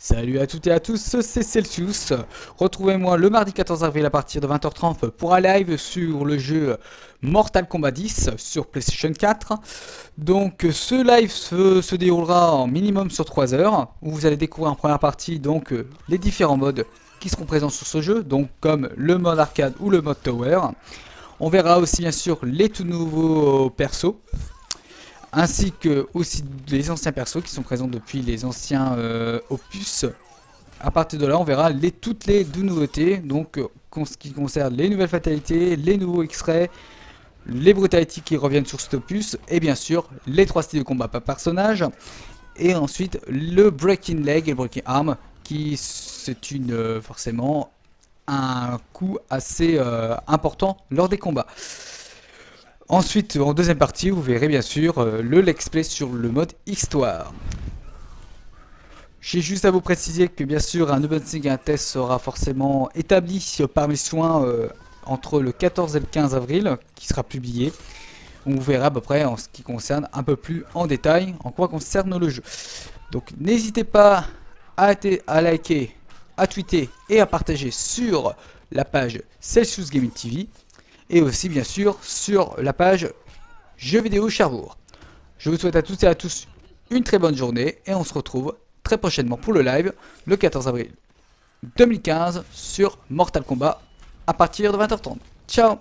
Salut à toutes et à tous, c'est Celsius. Retrouvez-moi le mardi 14 avril à partir de 20h30 pour un live sur le jeu Mortal Kombat 10 sur PlayStation 4. Donc ce live se, déroulera en minimum sur 3 heures où vous allez découvrir en première partie donc les différents modes qui seront présents sur ce jeu, donc comme le mode arcade ou le mode tower. On verra aussi bien sûr les tout nouveaux persos ainsi que aussi les anciens persos qui sont présents depuis les anciens euh, opus. À partir de là, on verra toutes les deux nouveautés, donc en ce qui concerne les nouvelles fatalités, les nouveaux X-Ray, les brutalities qui reviennent sur cet opus, et bien sûr les trois styles de combat par personnage, et ensuite le Breaking Leg et le Breaking Arm, qui c'est une euh, forcément un coup assez euh, important lors des combats. Ensuite, en deuxième partie, vous verrez bien sûr euh, le Let's Play sur le mode Histoire. J'ai juste à vous préciser que bien sûr un unboxing et un test sera forcément établi par mes soins euh, entre le 14 et le 15 avril, qui sera publié. On vous verra à peu près en ce qui concerne un peu plus en détail en quoi concerne le jeu. Donc n'hésitez pas à, à liker, à tweeter et à partager sur la page Celsius Gaming TV et aussi bien sûr sur la page Jeux vidéo Cherbourg. Je vous souhaite à toutes et à tous une très bonne journée et on se retrouve très prochainement pour le live le 14 avril 2015 sur Mortal Kombat à partir de 20h30. Ciao